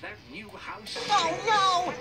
That new house. Oh no!